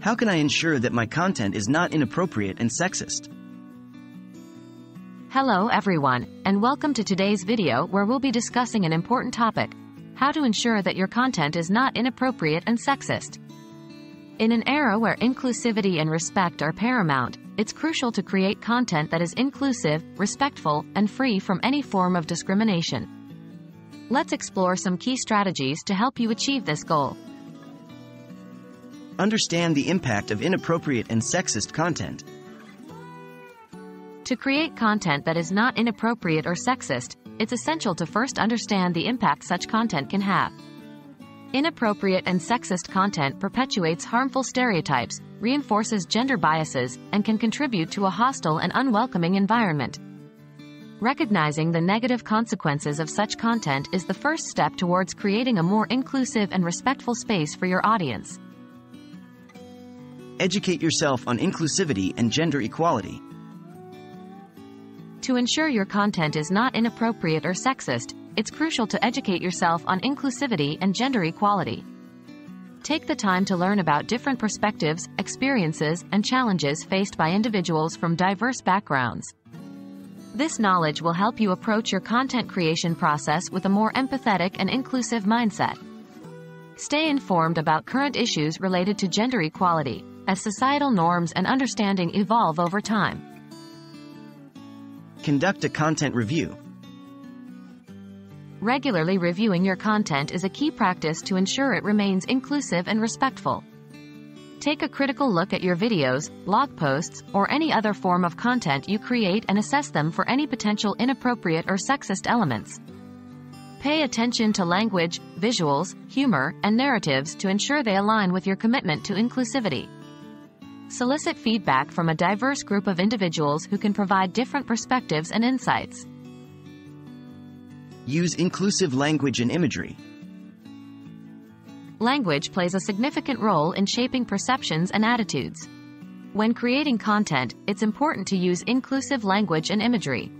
How can I ensure that my content is not inappropriate and sexist? Hello everyone, and welcome to today's video where we'll be discussing an important topic, how to ensure that your content is not inappropriate and sexist. In an era where inclusivity and respect are paramount, it's crucial to create content that is inclusive, respectful, and free from any form of discrimination. Let's explore some key strategies to help you achieve this goal. Understand the impact of inappropriate and sexist content. To create content that is not inappropriate or sexist, it's essential to first understand the impact such content can have. Inappropriate and sexist content perpetuates harmful stereotypes, reinforces gender biases, and can contribute to a hostile and unwelcoming environment. Recognizing the negative consequences of such content is the first step towards creating a more inclusive and respectful space for your audience. Educate yourself on inclusivity and gender equality. To ensure your content is not inappropriate or sexist, it's crucial to educate yourself on inclusivity and gender equality. Take the time to learn about different perspectives, experiences, and challenges faced by individuals from diverse backgrounds. This knowledge will help you approach your content creation process with a more empathetic and inclusive mindset. Stay informed about current issues related to gender equality, as societal norms and understanding evolve over time. Conduct a content review. Regularly reviewing your content is a key practice to ensure it remains inclusive and respectful. Take a critical look at your videos, blog posts, or any other form of content you create and assess them for any potential inappropriate or sexist elements. Pay attention to language, visuals, humor, and narratives to ensure they align with your commitment to inclusivity. Solicit feedback from a diverse group of individuals who can provide different perspectives and insights. Use inclusive language and imagery. Language plays a significant role in shaping perceptions and attitudes. When creating content, it's important to use inclusive language and imagery.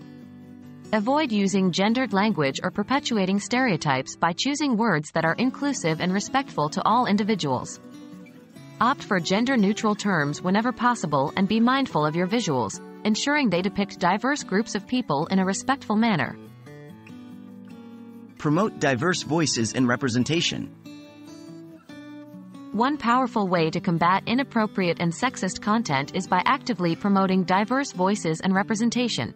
Avoid using gendered language or perpetuating stereotypes by choosing words that are inclusive and respectful to all individuals. Opt for gender-neutral terms whenever possible and be mindful of your visuals, ensuring they depict diverse groups of people in a respectful manner. Promote diverse voices and representation. One powerful way to combat inappropriate and sexist content is by actively promoting diverse voices and representation.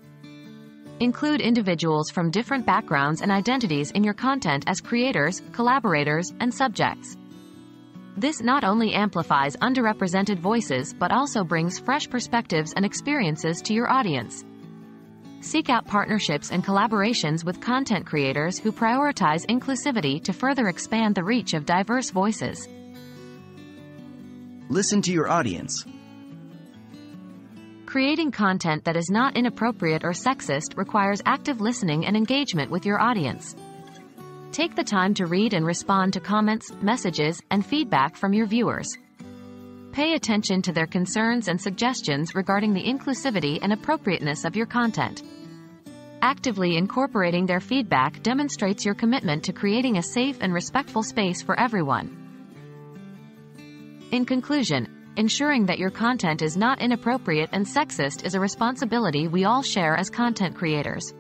Include individuals from different backgrounds and identities in your content as creators, collaborators, and subjects. This not only amplifies underrepresented voices but also brings fresh perspectives and experiences to your audience. Seek out partnerships and collaborations with content creators who prioritize inclusivity to further expand the reach of diverse voices. Listen to your audience. Creating content that is not inappropriate or sexist requires active listening and engagement with your audience. Take the time to read and respond to comments, messages, and feedback from your viewers. Pay attention to their concerns and suggestions regarding the inclusivity and appropriateness of your content. Actively incorporating their feedback demonstrates your commitment to creating a safe and respectful space for everyone. In conclusion, ensuring that your content is not inappropriate and sexist is a responsibility we all share as content creators.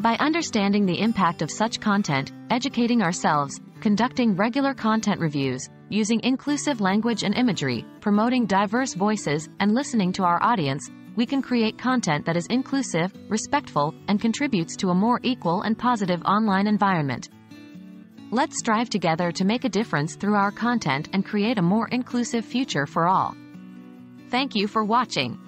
By understanding the impact of such content, educating ourselves, conducting regular content reviews, using inclusive language and imagery, promoting diverse voices, and listening to our audience, we can create content that is inclusive, respectful, and contributes to a more equal and positive online environment. Let's strive together to make a difference through our content and create a more inclusive future for all. Thank you for watching.